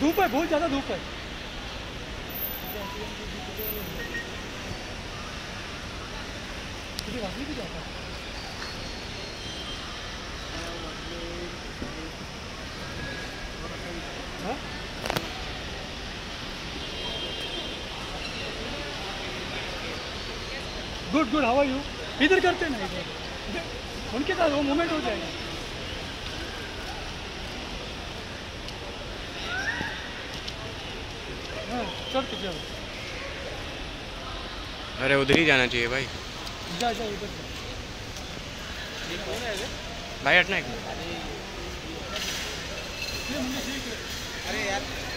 धूप है, बहुत ज़्यादा धूप है? गुड गुड आर यू इधर करते ना, इधर इधर। उनके साथ वो मूवमेंट हो जाएगा हाँ चल के अरे उधर ही जाना चाहिए भाई जा जा इधर जा भाई हटना एक अरे मुझे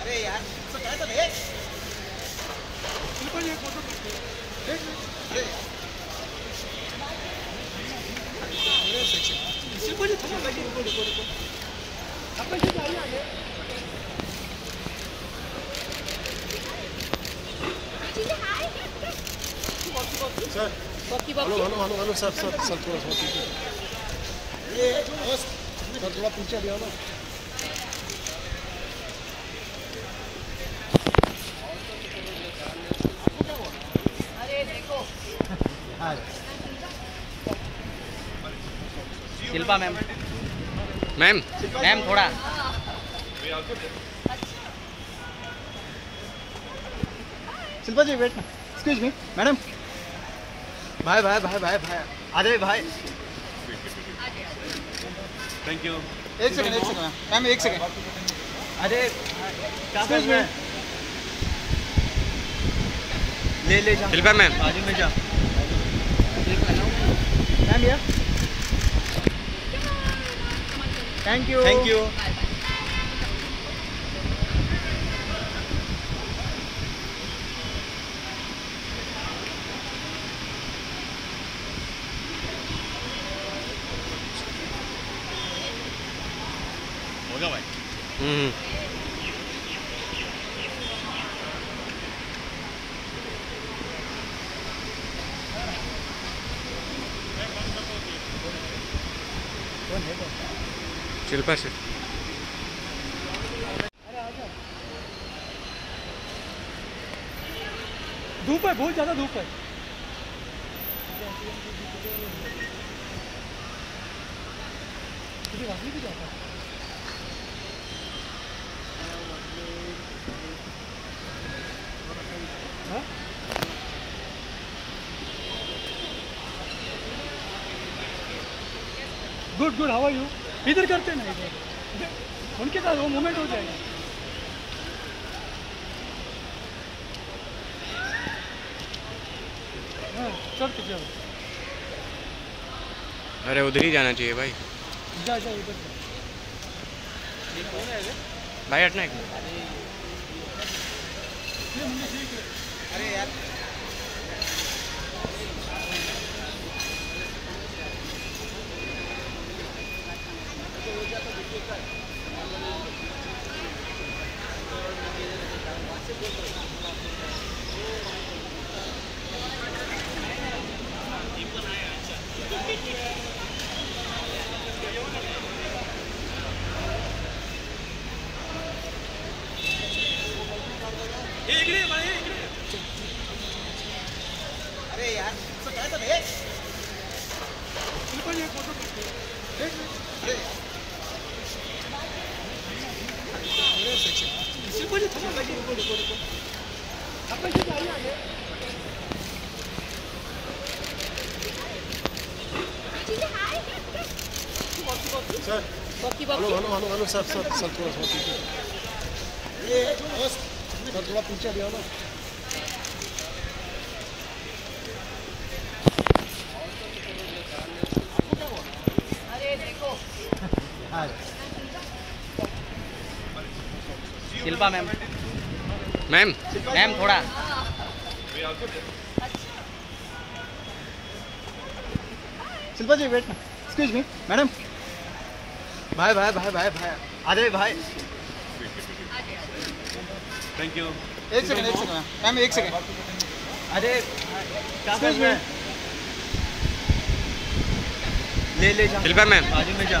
अरे यार तो हे बिल्कुल ये फ़ोटो अरे बिल्कुल रुको आप कैसे जा रही आगे sir hello hello hello hello sir sir sir थोड़ा सा ये सर थोड़ा पीछे भी आओ ना। शिल्पा मैम। मैम मैम थोड़ा। Shilpa ji wait excuse me madam भाई भाई भाई भाई भाई। अरे भाई। थैंक यू एक सेकंड एक सेकंड मैम एक सेकंड अरे क्या कर रहे ले ले जा शिल्पा मैम बाजू में जा मैम या थैंक यू थैंक यू होगा भाई हम्म शिल्पा से धूप है बहुत ज़्यादा धूप है। भी जाता है हाँ? गुड गुड आर यू इधर करते ना इधर। उनके साथ वो मूवमेंट हो जाएगा। हाँ चल चलो अरे उधर ही जाना चाहिए भाई। जा जा इधर जा। भाई हटना एक अरे यार। ये फ़ोटो देख अरे बिल्कुल लगे रुको रुको रुको आप कैसे जा आगे sir hello hello hello hello sir sir sir थोड़ा सा ये सर थोड़ा पीछे भी आओ ना शिल्पा मैम। मैम। मैम थोड़ा। Shilpa ji wait excuse me madam भाई भाई भाई भाई भाई। अरे भाई। Thank you. एक सेकंड एक सेकंड मैम एक सेकंड अरे एक्सक्यूज मी ले ले जा शिल्पा मैम। बाजू में जा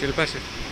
शिल्पा शेट्टी।